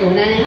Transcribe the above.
有奶